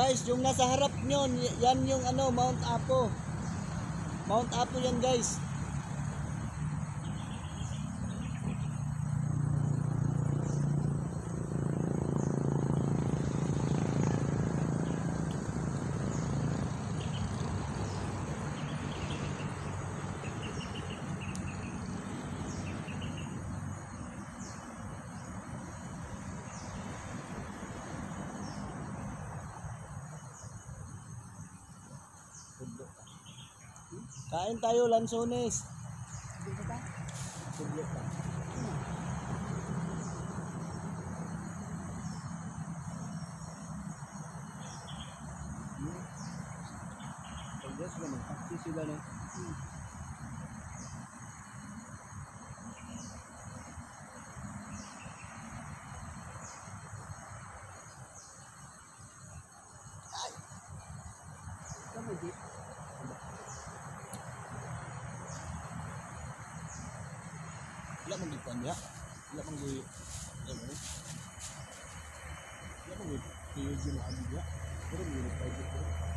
Guys, yung nasa harap nyo, yan yung ano, Mount Apo. Mount Apo yan guys. Kain tayo, lansones. Tudlo ka. Pagdas ba ng taxi sila no? Kamu di. Wala mong gipanya wala mong gi ano wala mong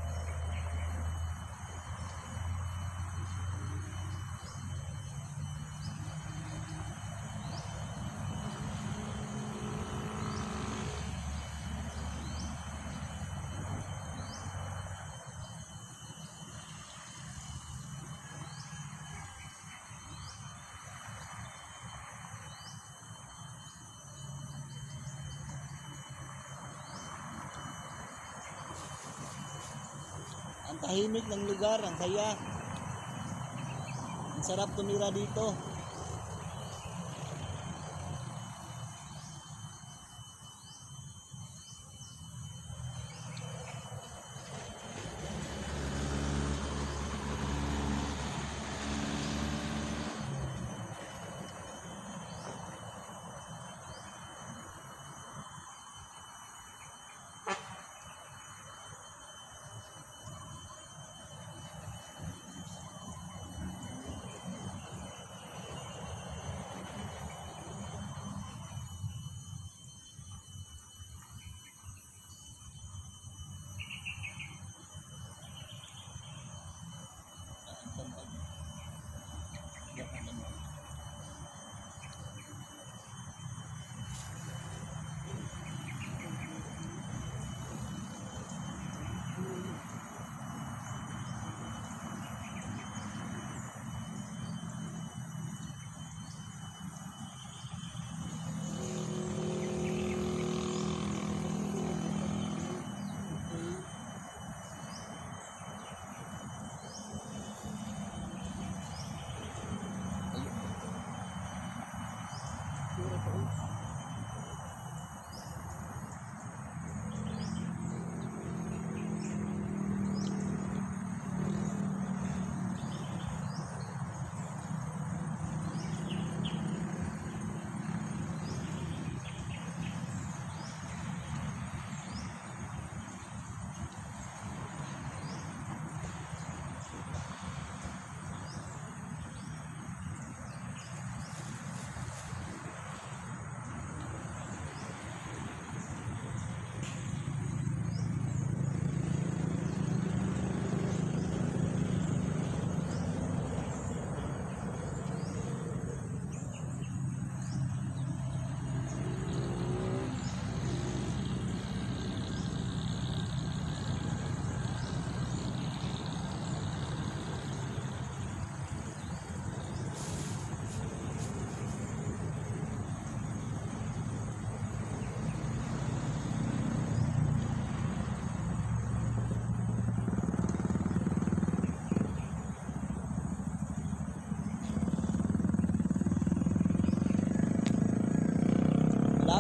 Ang tahimik ng lugar, ang saya. Ang sarap tumira dito.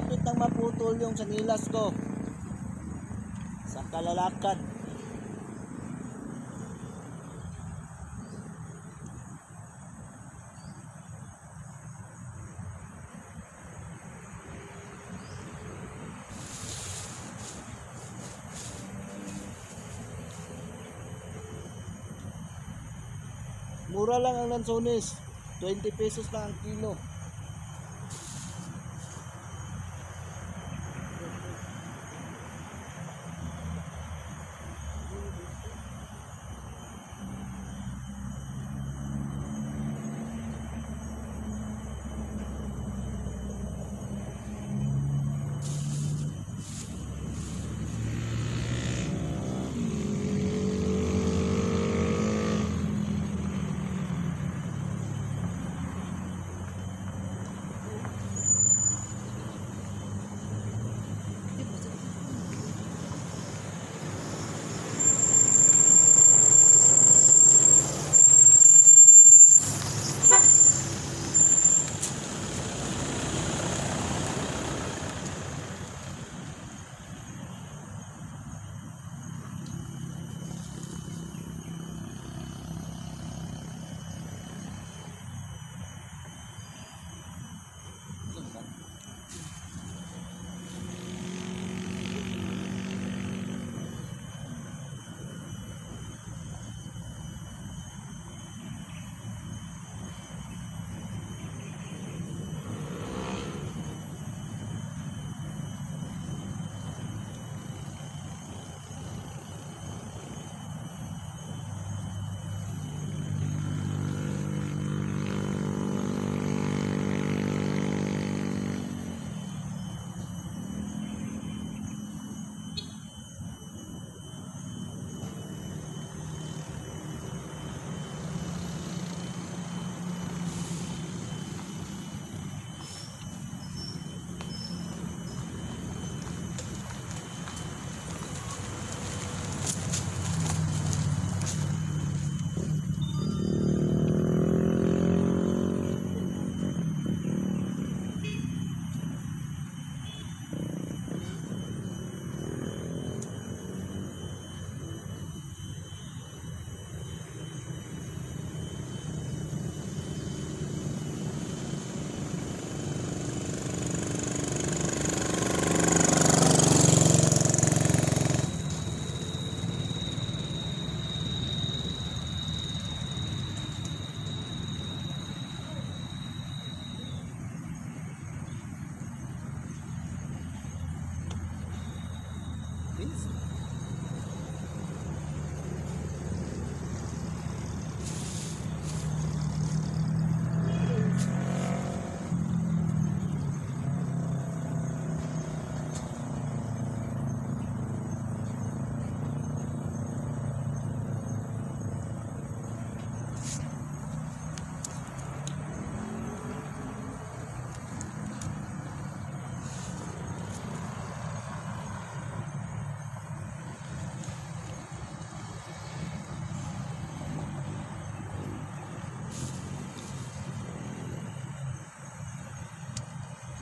Lapit nang maputol yung sanilas ko. Sa kalalakad. Mura lang ang lansones. 20 pesos lang ang kilo.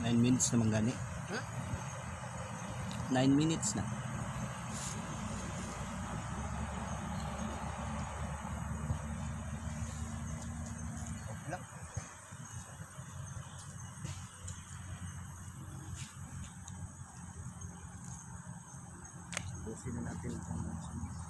9 minutes naman gani. Ha? 9 minutes na. Busin na natin ang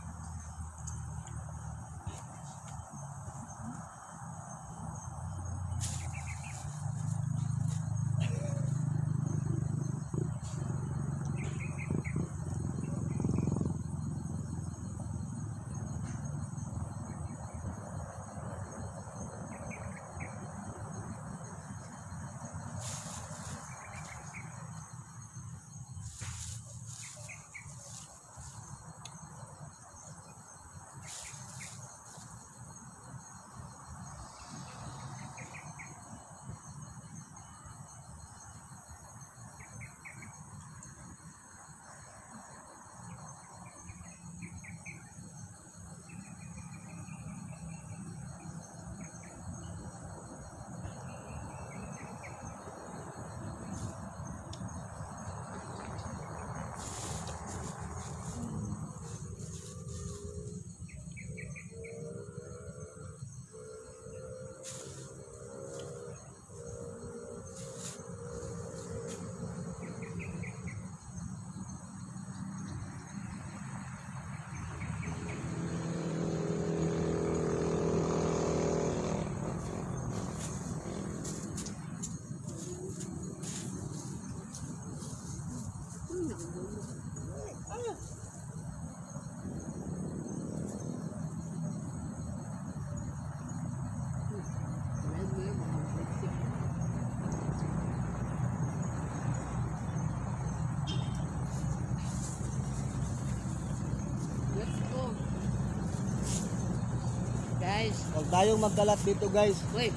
Tayong magkalat dito guys. wait.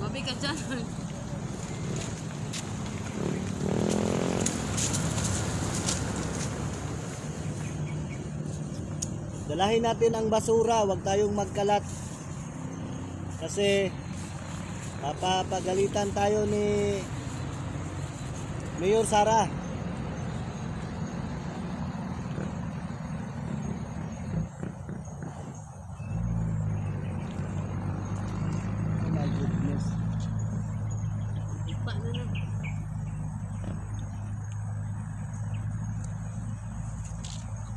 Mabigat dyan. Dalahin natin ang basura, huwag tayong magkalat. Kasi papapagalitan tayo ni Mayor Sara.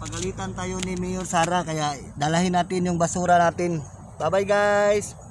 Pagalitan tayo ni Mayor Sara kaya dalahin natin yung basura natin. Bye bye guys.